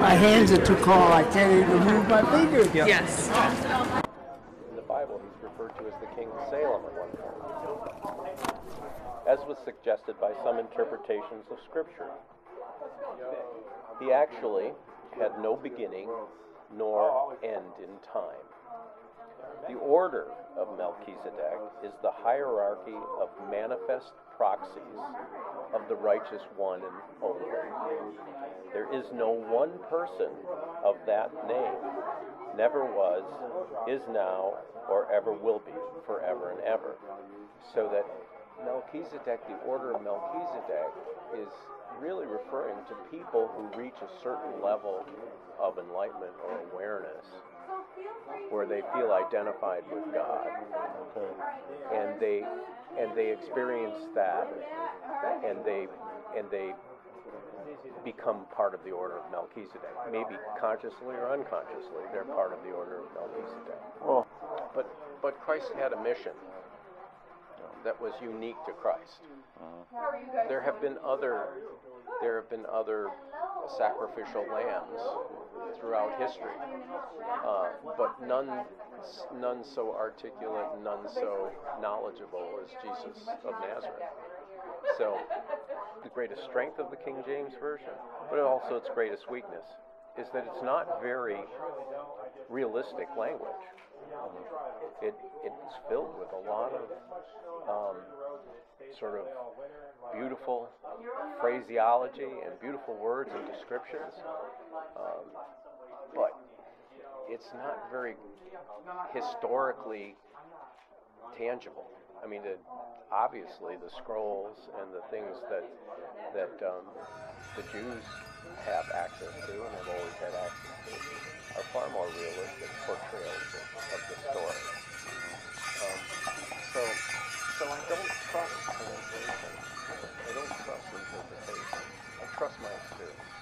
My hands are too cold. I can't even move my fingers. Yes. In the Bible, he's referred to as the king of Salem at one point, as was suggested by some interpretations of Scripture. He actually had no beginning nor end in time. The order of Melchizedek is the hierarchy of manifest proxies of the righteous one and only. There is no one person of that name, never was, is now, or ever will be, forever and ever. So that Melchizedek, the order of Melchizedek, is really referring to people who reach a certain level of enlightenment or awareness where they feel identified with God. And they and they experience that and they and they become part of the order of Melchizedek. Maybe consciously or unconsciously, they're part of the order of Melchizedek. But but Christ had a mission that was unique to Christ. There have been other there have been other sacrificial lambs throughout history, uh, but none none so articulate, none so knowledgeable as Jesus of Nazareth. So the greatest strength of the King James version, but also its greatest weakness, is that it's not very realistic language. It it's filled with a lot of um, sort of beautiful phraseology and beautiful words and descriptions, um, but it's not very historically tangible. I mean, the, obviously the scrolls and the things that that um, the Jews have access to and have always had access to are far more realistic portrayals of, of the story. Um, so, so I don't trust translation. I don't trust interpretation. I trust my experience.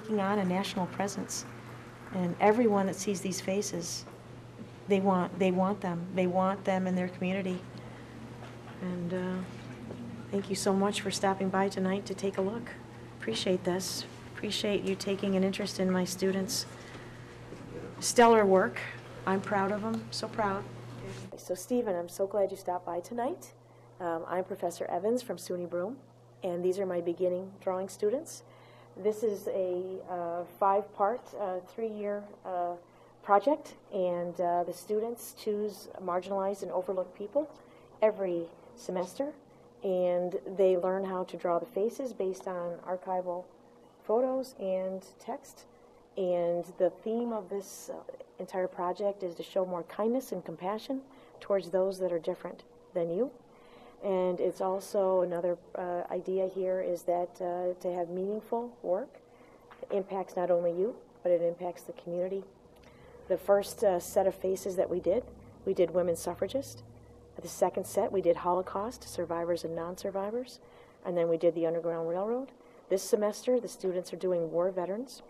Taking on a national presence. And everyone that sees these faces, they want, they want them. They want them in their community. And uh, thank you so much for stopping by tonight to take a look. Appreciate this. Appreciate you taking an interest in my students' stellar work. I'm proud of them, so proud. So, Stephen, I'm so glad you stopped by tonight. Um, I'm Professor Evans from SUNY Broome, and these are my beginning drawing students. This is a uh, five part, uh, three year uh, project, and the students choose marginalized and overlooked people every semester, and they learn how to draw the faces based on archival photos and text. And the theme of this entire project is to show more kindness and compassion towards those that are different than you. And it's also another uh, idea here is that uh, to have meaningful work impacts not only you, but it impacts the community. The first uh, set of faces that we did, we did women suffragists. The second set, we did Holocaust survivors and non survivors. And then we did the Underground Railroad. This semester, the students are doing war veterans.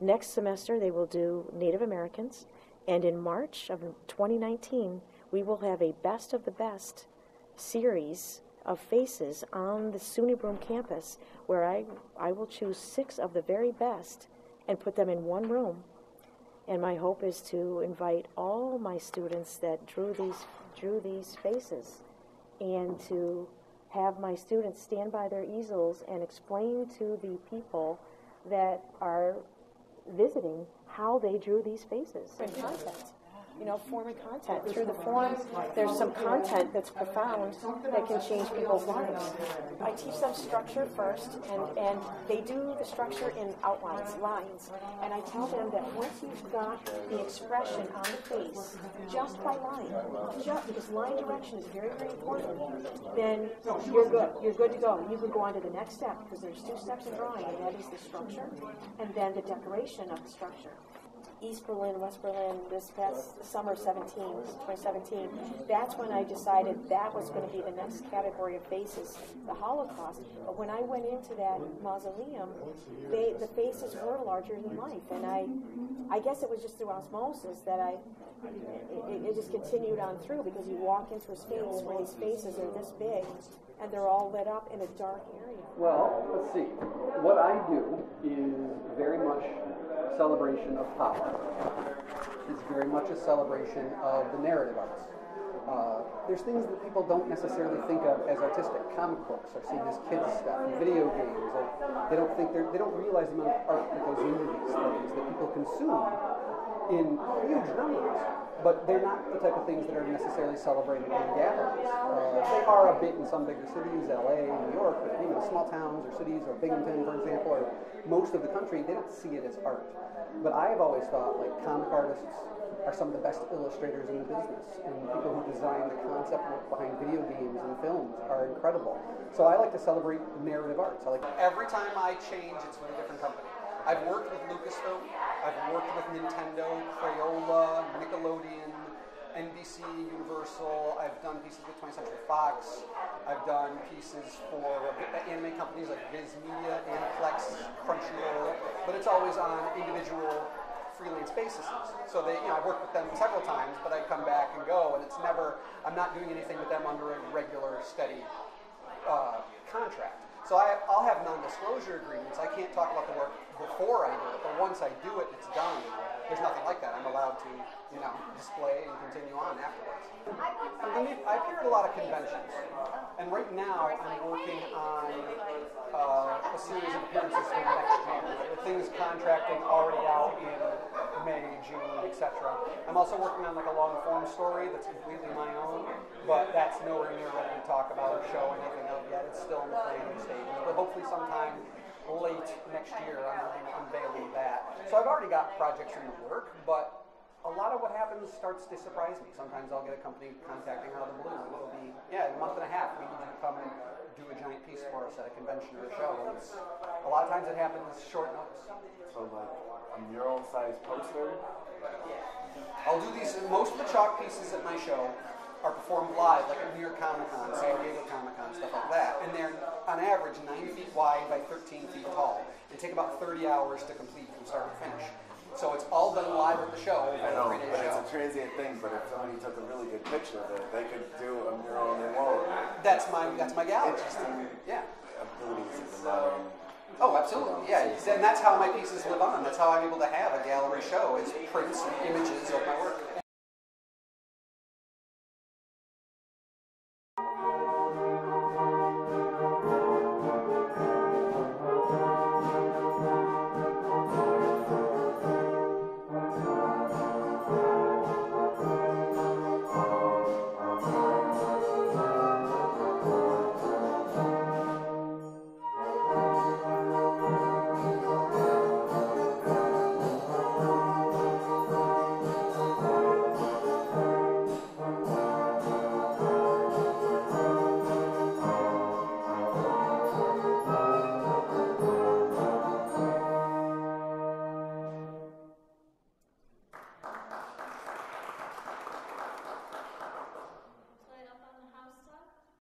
Next semester, they will do Native Americans. And in March of 2019, we will have a best of the best series of faces on the SUNY Broome campus where I, I will choose six of the very best and put them in one room. And my hope is to invite all my students that drew these, drew these faces and to have my students stand by their easels and explain to the people that are visiting how they drew these faces you know, forming content. Through the form, there's some content that's profound that can change people's lives. I teach them structure first, and, and they do the structure in outlines, lines. And I tell them that once you've got the expression on the face, just by line, just because line direction is very, very important, then you're good. You're good to go. You can go on to the next step because there's two steps in drawing, and that is the structure and then the decoration of the structure. East Berlin, West Berlin this past summer 17, 2017, that's when I decided that was going to be the next category of faces, the Holocaust. But when I went into that mausoleum, they, the faces were larger than life. And I, I guess it was just through osmosis that I, it, it just continued on through because you walk into a space where these faces are this big and they're all lit up in a dark area. Well, let's see. What I do is very much celebration of pop art. It's very much a celebration of the narrative arts. Uh, there's things that people don't necessarily think of as artistic. Comic books are seen as kids stuff. Video games, they don't think they don't realize the amount of art that goes into these things that people consume in huge numbers but they're not the type of things that are necessarily celebrated in gatherings. Uh, they are a bit in some bigger cities, LA, New York, but you know, small towns or cities, or Binghamton, for example, or most of the country, they don't see it as art. But I've always thought like comic artists are some of the best illustrators in the business, and people who design the concept behind video games and films are incredible. So I like to celebrate narrative arts. I like every time I change, it's with a different company. I've worked with Lucasfilm, I've worked with Nintendo, Crayola, Nickelodeon, NBC, Universal. I've done pieces with 20th Century Fox. I've done pieces for anime companies like Viz Media, Aniplex, Crunchyroll, but it's always on individual freelance basis. So they, you know, I've worked with them several times, but I come back and go, and it's never, I'm not doing anything with them under a regular, steady uh, contract. So I, will have non-disclosure agreements. I can't talk about the work before I do it, but once I do it, it's done. There's nothing like that. I'm allowed to, you know, display and continue on afterwards. I appear at a lot of conventions, and right now I'm working on uh, a series of appearances for next year. The things contracting already out in May, June, etc. I'm also working on like a long form story that's completely my own, but that's nowhere near ready to talk about or show anything of yet. It's still in the planning stages, but hopefully sometime late next year I'm unveiling that. So I've already got projects in the work, but a lot of what happens starts to surprise me. Sometimes I'll get a company contacting out of the blue. It'll be, yeah, in a month and a half, we need you to come and do a giant piece for us at a convention or a show. And it's, a lot of times it happens short notice. So like a mural sized poster? I'll do these, most of the chalk pieces at my show are performed live, like at New York Comic Con, San Diego Comic Con, stuff like that. And they're, on average nine feet wide by 13 feet tall, and take about 30 hours to complete from start to finish. So it's all done live at the show, I know, but it's a transient thing. But if somebody took a really good picture of it, they could do a mural on their wall. That's my that's my gallery. Interesting Yeah. abilities of the modern. Oh, absolutely. Yeah, and that's how my pieces live on. That's how I'm able to have a gallery show is prints and images of my work.